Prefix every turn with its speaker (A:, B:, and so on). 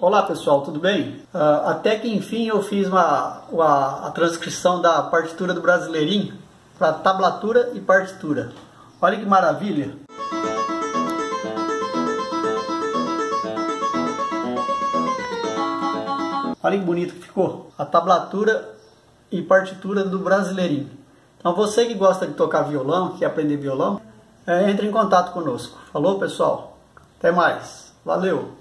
A: Olá pessoal, tudo bem? Uh, até que enfim eu fiz uma, uma, a transcrição da partitura do Brasileirinho para tablatura e partitura. Olha que maravilha! Olha que bonito que ficou a tablatura e partitura do Brasileirinho. Então você que gosta de tocar violão, quer aprender violão, é, entre em contato conosco. Falou pessoal? Até mais. Valeu!